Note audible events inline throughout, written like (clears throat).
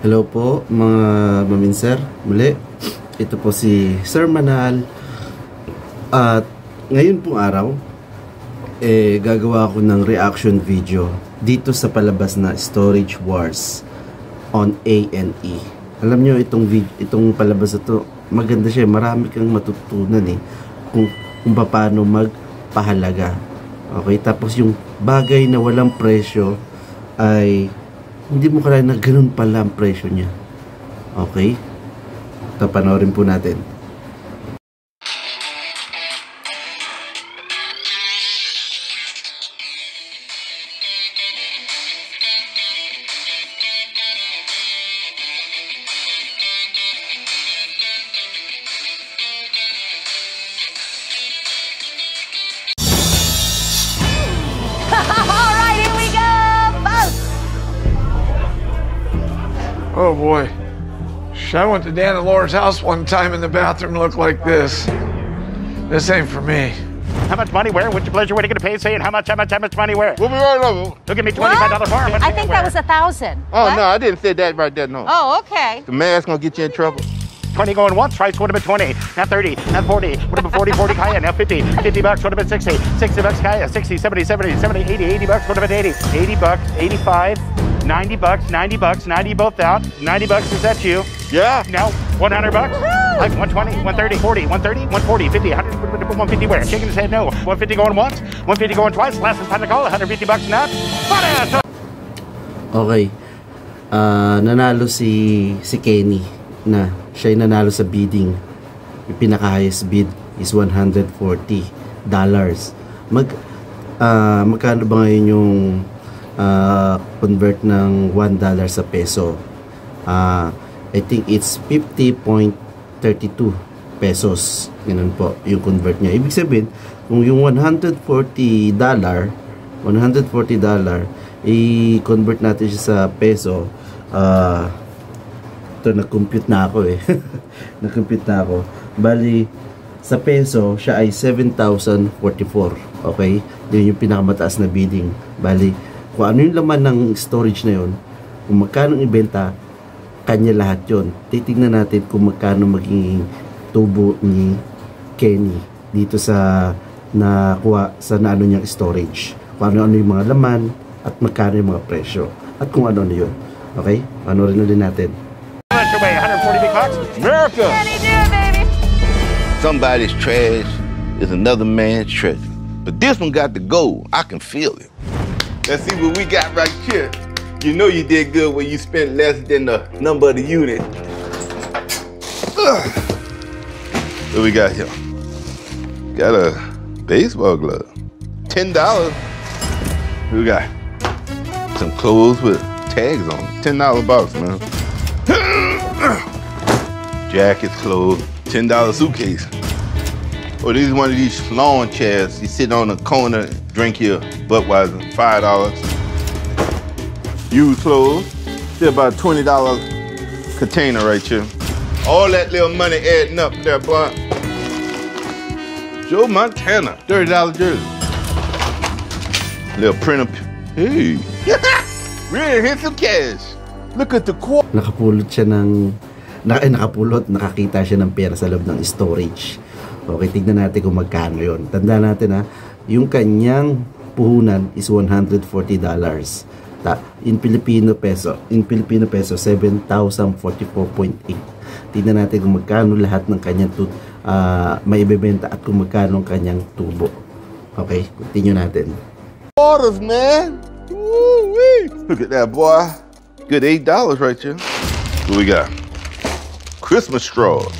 Hello po mga maminser Muli, ito po si Sir Manal. At ngayon pong araw eh, Gagawa ako ng reaction video Dito sa palabas na Storage Wars On A&E Alam nyo itong, itong palabas na to Maganda siya, marami kang matutunan eh Kung, kung paano magpahalaga. Okay, tapos yung bagay na walang presyo ay hindi mo kaya na ganun pala ang presyo niya. Okay? Ito, po natin. Oh boy. I went to Dan and Laura's house one time and the bathroom looked like this. This ain't for me. How much money where? What's your pleasure? What are you going to pay? Saying how much, how much, how much money where? We'll be right over. Don't give me $25 farm. I think that was a thousand. Oh, What? no, I didn't say that right there, no. Oh, okay. The mask gonna get you in trouble. 20 going once, price would have been 20, not 30, not 40, would have been 40, 40 Kaya, now 50, 50 bucks would have been 60, 60 bucks Kaya, 60, 70, 70, 70, 80, 80 bucks would have been 80, 80 bucks, 85, 90 bucks, 90 bucks, 90 both out, 90 bucks, is that you? Yeah. Now, 100 bucks? Like 120, 130, 40, 130, 140, 50, 100, 150 where? Shaking his head no. 150 going once, 150 going twice, last time to call, 150 bucks not. What Okay. Ah, nanalo si si Kenny na siya nanalo sa bidding. Yung pinaka-highest bid is 140 dollars. Mag ah, magkano ba ngayon yung ah, convert ng 1 dollar sa peso? Ah, I think it's 50.32 pesos. Ganun po yung convert niya. Ibig sabihin, kung yung 140 dollar 140 dollar i-convert natin siya sa peso ah ito nag-compute na ako eh (laughs) nag-compute na ako bali sa peso siya ay 7,044 okay yun yung pinakamataas na bidding bali kung ano yung laman ng storage na yun kung magkano ang ibenta kanya lahat yon titignan natin kung magkano magiging tubo ni Kenny dito sa nakuha sa naano niyang storage kung ano-ano yung mga laman at magkano yung mga presyo at kung ano-ano yun okay panoorin natin? 140 big bucks? America. Somebody's trash is another man's treasure. But this one got to go. I can feel it. Let's see what we got right here. You know you did good when you spent less than the number of the unit. Ugh. (sighs) What we got here? Got a baseball glove. Ten dollars. We got some clothes with tags on. Ten dollar box, man. (clears throat) Jackets, clothes, ten dollar suitcase. Oh, or this is one of these lawn chairs. You sit on the corner, drink your Budweiser, five dollars. Used clothes, still about twenty dollar container right here. All that little money adding up there, boy. Joe Montana, thirty dollar jersey. Little print of, hey, (laughs) really hit some cash. Look at the quality. nakapulot siya ng na, eh, nakapulot, nakakita siya ng pera sa loob ng storage. Okay, tignan natin kung magkano yon. Tandaan natin ha, yung kanyang puhunan is 140 dollars. Ta, in Filipino peso, in Filipino peso 7,044.8. Tignan natin kung magkano lahat ng kanyang tu, ah, maibebenta at kung magkano ang kanyang tubo. Okay, continue natin. Waters, man. Look at that, boy. Good eight dollars right there. What we got? Christmas straws.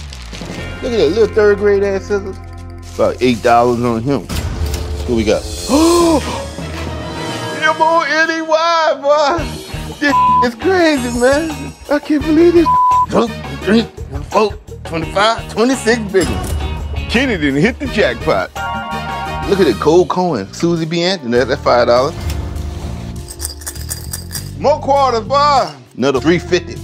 Look at that little third grade ass scissors. About eight dollars on him. What we got? (gasps) M-O-N-E-Y, boy. This is crazy, man. I can't believe this. Two, three, four, 25, 26 big ones. Kenny didn't hit the jackpot. Look at it, Cole Cohen, Susie B. Anthony, that's five dollars. More quarters, boy. Another 350.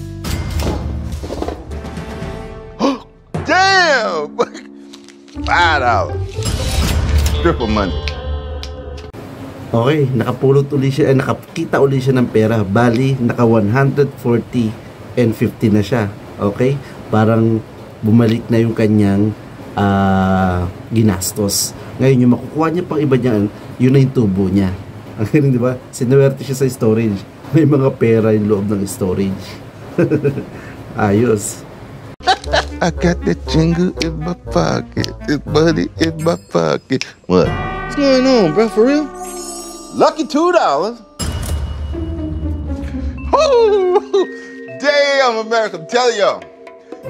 (gasps) Damn! (laughs) Five dollars. Triple money. Okay, nakapulot uli siya, eh, nakakita uli siya ng pera. Bali, naka 140 N50 na siya. Okay? Parang bumalik na yung kanyang ah, ginastos. Ngayon, yung makukuha niya pang iba niyan, yun na yung tubo niya. (laughs) Ang ganun, di ba? Sinuwerte siya sa storage. (laughs) May mga pera yung loob ng storage. (laughs) Ayos. I got that jingle in my pocket. This money in my pocket. What? What's going on, bro? For real? Lucky two dollars. Damn, America! I'm telling y'all.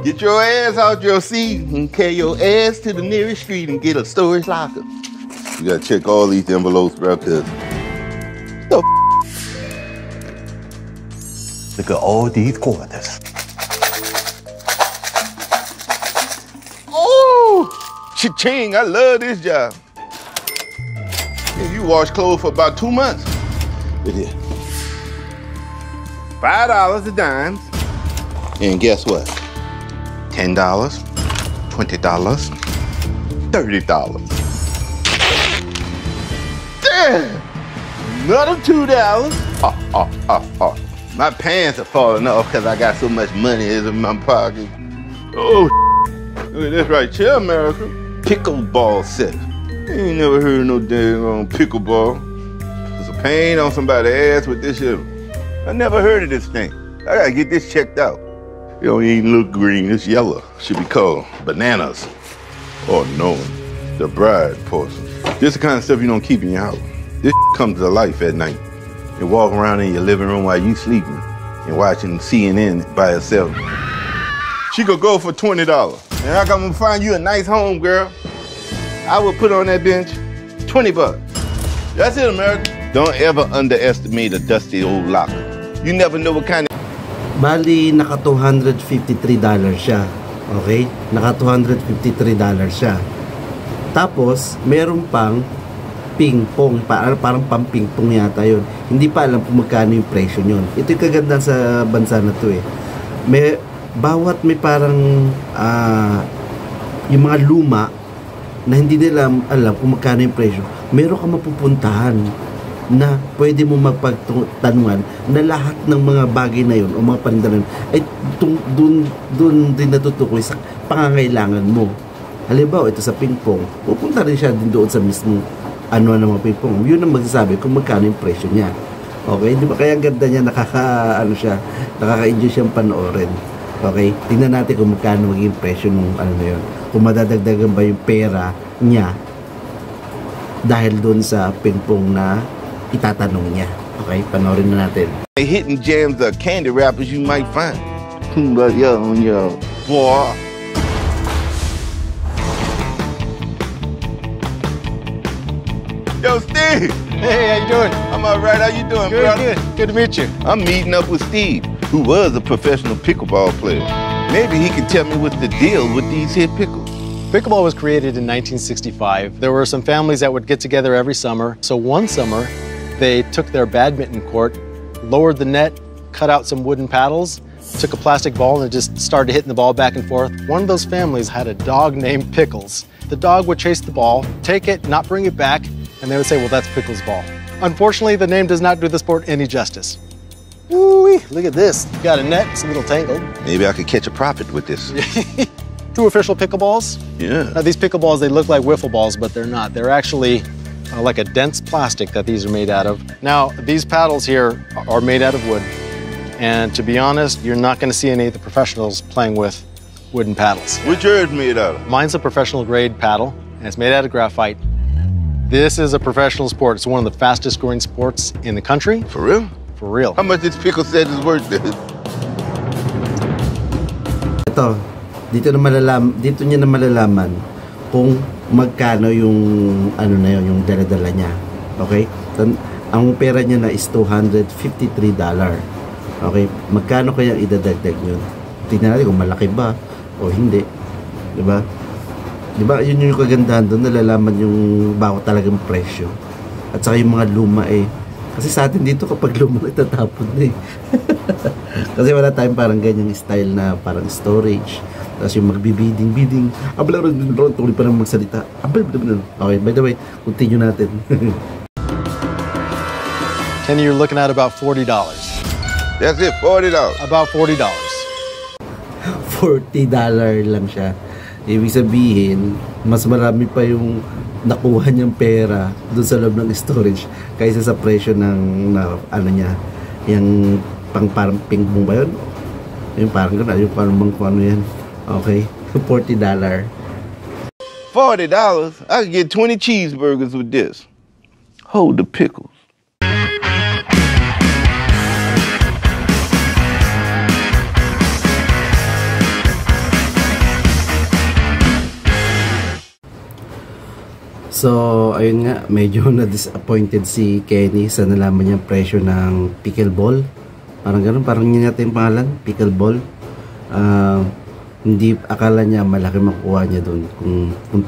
Get your ass out your seat and carry your ass to the nearest street and get a storage locker. You gotta check all these envelopes, bro, cause the Look at all these quarters. Oh, cha-ching! I love this job. Wash clothes for about two months. It is. Five dollars a dime. And guess what? Ten dollars, twenty dollars, thirty dollars. Damn! Another two dollars. Oh, oh, oh, oh. My pants are falling off because I got so much money in my pocket. Oh, Look at this right here, America. Pickleball set. You ain't never heard of no dang um, pickleball. It's a pain on somebody's ass with this shit. I never heard of this thing. I gotta get this checked out. It don't even look green, it's yellow. Should be called bananas. Or no, the bride portion. This the kind of stuff you don't keep in your house. This comes to life at night. You walk around in your living room while you sleeping and watching CNN by yourself. She could go for twenty dollars. And I gonna find you a nice home, girl. I will put on that bench twenty bucks. That's it, America. Don't ever underestimate a dusty old locker. You never know what kind of Bali, naka 253 dollars siya. Okay? Naka 253 dollars siya. Tapos, meron pang ping pong, parang, parang pang ping pong yata yun. Hindi pa alam kung magkano yung presyo yun. Ito yung kagandang sa bansa na to eh. May, bawat may parang ah, yung mga luma na hindi nila alam kung magkano yung presyo, meron ka mapupuntahan na pwede mo magpagtanungan na lahat ng mga bagay na yun o mga paninda na yun ay tung, dun, dun din natutukoy sa pangangailangan mo. Halimbawa, ito sa pingpong, pupunta rin siya din doon sa mismo ano ng mga pingpong. Yun ang magsasabi kung magkano yung presyo niya. Okay? Di ba? Kaya ang ganda niya, nakaka, ano siya, nakaka-enjoy siyang panoorin. Okay? Tingnan natin kung magkano magiging presyo ng ano na yun. Kung madadagdagan ba yung pera niya dahil doon sa pingpong na itatanong niya. Okay? Panoorin na natin. hidden gems or candy wrappers you might find. But yo, yo, boy. Yo, Steve. Hey, how you doing? I'm all right. How you doing, Good, brother? good. Good to meet you. I'm meeting up with Steve, who was a professional pickleball player. Maybe he can tell me what's the deal with these here pickles. Pickleball was created in 1965. There were some families that would get together every summer. So one summer, they took their badminton court, lowered the net, cut out some wooden paddles, took a plastic ball and just started hitting the ball back and forth. One of those families had a dog named Pickles. The dog would chase the ball, take it, not bring it back, and they would say, well, that's Pickles' ball. Unfortunately, the name does not do the sport any justice. Ooh, look at this. Got a net, it's a little tangled. Maybe I could catch a profit with this. (laughs) Two official pickleballs. Yeah. Now, these pickleballs, they look like wiffle balls, but they're not. They're actually uh, like a dense plastic that these are made out of. Now, these paddles here are made out of wood. And to be honest, you're not going to see any of the professionals playing with wooden paddles. Which yours made out of? Mine's a professional grade paddle, and it's made out of graphite. This is a professional sport. It's one of the fastest growing sports in the country, For real? for real. How much this pickle set is worth this? Ito, dito na malalam, dito niya na malalaman kung magkano yung ano na yun, yung dala-dala niya. Okay? Ang pera niya na is 253 dollar. Okay? Magkano kaya idadagdag yun? Tingnan natin kung malaki ba o hindi. 'Di ba? 'Di ba? Yun yung kagandahan doon, nalalaman yung bago talagang presyo. At saka yung mga luma eh. Kasi sa atin dito kapag luma itatapon na eh. (laughs) Kasi wala tayong parang ganyang style na parang storage. Tapos yung magbibiding-biding. Abla rin din ron, tuloy pa naman magsalita. Abla rin Okay, by the way, continue natin. (laughs) Kenny, you're looking at about $40. That's it, forty dollars. About $40. 40 dollar lang siya. Ibig sabihin, mas marami pa yung nakuha niyang pera doon sa loob ng storage kaysa sa presyo ng na, ano niya, yung pang parang ping ba yun? Yung parang gano'n, yung parang bang kung ano yan. Okay, 40 dollar. Forty dollars, I could get twenty cheeseburgers with this. Hold the pickles. So, ayun nga, medyo (laughs) na-disappointed si Kenny sa nalaman niyang presyo ng pickleball. Parang ganun, parang yun yata yung pangalan, pickleball. Ah, hindi akala niya malaki makuha niya doon kung, kung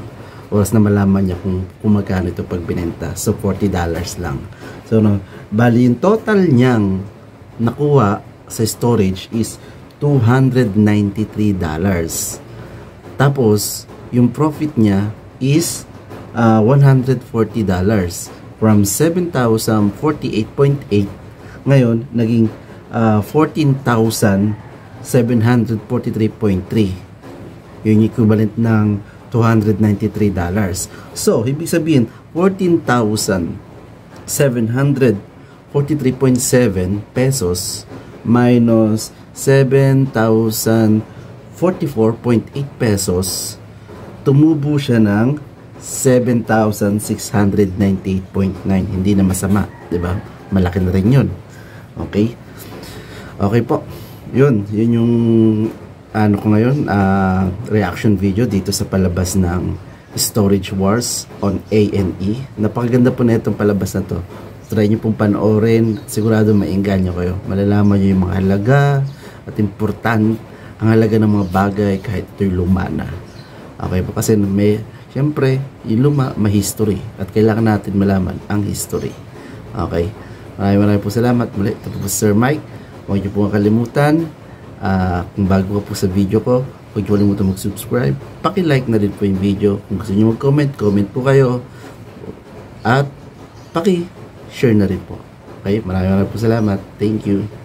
oras na malaman niya kung, kung magkano ito pag binenta. So, 40 dollars lang. So, no, bali yung total niyang nakuha sa storage is 293 dollars. Tapos, yung profit niya is uh, 140 dollars from 7,048.8 ngayon naging uh, 14,743.3 yung equivalent ng 293 dollars. So ibig sabihin 14,743.7 pesos minus 7,044.8 pesos. Tumubo siya ng 7,698.9 hindi na masama 'di ba? Malaki na rin yun. Okay? Okay po yun yun yung ano ko ngayon ah, reaction video dito sa palabas ng Storage Wars on A&E napakaganda po na itong palabas na to try nyo pong panoorin sigurado maingganyo kayo malalaman nyo yung mga halaga at important ang halaga ng mga bagay kahit ito'y luma na okay po kasi may Siyempre, yung luma, may history. At kailangan natin malaman ang history. Okay. Maraming maraming po salamat. Muli, ito po Sir Mike. Huwag niyo po kalimutan. ah, kung bago ka po sa video ko, huwag niyo kalimutan mag-subscribe. Paki-like na rin po yung video. Kung gusto niyo mag-comment, comment po kayo. At paki-share na rin po. Okay. Maraming maraming po salamat. Thank you.